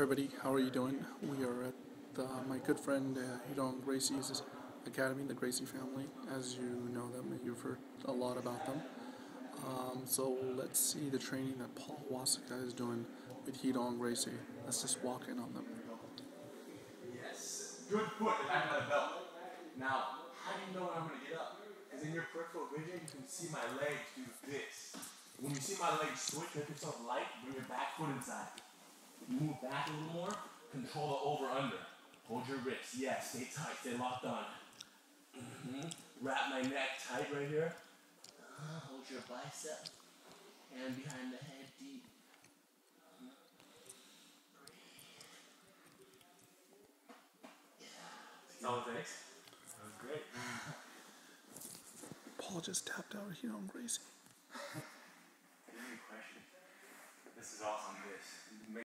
everybody, how are you doing? We are at uh, my good friend uh, Ryron Gracie's academy, the Gracie family. As you know them, you've heard a lot about them. Um, so let's see the training that Paul Wasicka is doing with Ryron Gracie. Let's just walk in on them. Yes. Good foot, the back of the belt. Now, how do you know when I'm going to get up? Because in your peripheral vision, you can see my legs do this. When you see my legs switch, make yourself light, bring your back foot inside. Move back a little more. Control the over-under. Hold your wrists. Yeah, stay tight. Stay locked on. Mm-hmm. Wrap my neck tight right here. Uh, hold your bicep. Hand behind the head deep. No thanks. That was great. Paul just tapped out here on Gracie. This is awesome. This.